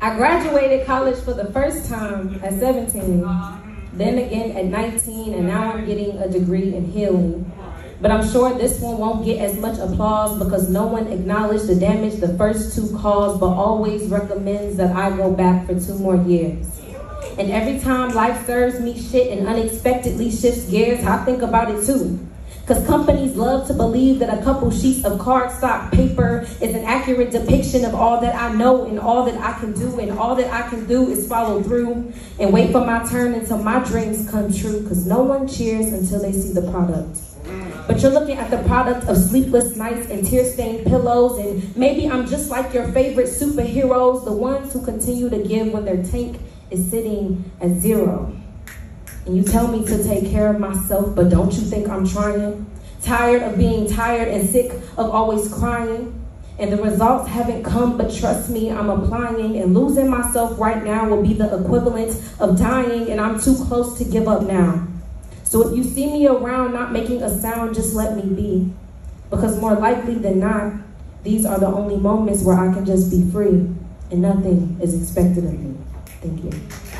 I graduated college for the first time at 17, then again at 19, and now I'm getting a degree in healing. But I'm sure this one won't get as much applause because no one acknowledged the damage the first two caused, but always recommends that I go back for two more years. And every time life serves me shit and unexpectedly shifts gears, I think about it too. Because companies love to believe that a couple sheets of cardstock paper is an accurate depiction of all that I know and all that I can do. And all that I can do is follow through and wait for my turn until my dreams come true. Because no one cheers until they see the product. But you're looking at the product of sleepless nights and tear-stained pillows. And maybe I'm just like your favorite superheroes, the ones who continue to give when their tank is sitting at zero. And you tell me to take care of myself, but don't you think I'm trying? Tired of being tired and sick of always crying. And the results haven't come, but trust me, I'm applying. And losing myself right now will be the equivalent of dying, and I'm too close to give up now. So if you see me around not making a sound, just let me be. Because more likely than not, these are the only moments where I can just be free, and nothing is expected of me. Thank you.